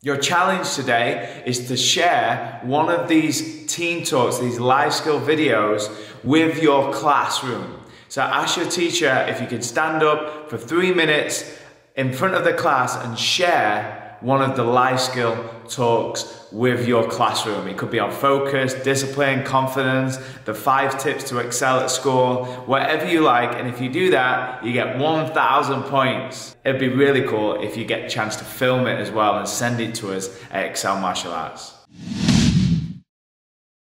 Your challenge today is to share one of these Teen Talks, these life skill videos with your classroom. So ask your teacher if you can stand up for three minutes in front of the class and share one of the life skill talks with your classroom. It could be on focus, discipline, confidence, the five tips to excel at school, whatever you like. And if you do that, you get 1,000 points. It'd be really cool if you get a chance to film it as well and send it to us at Excel Martial Arts.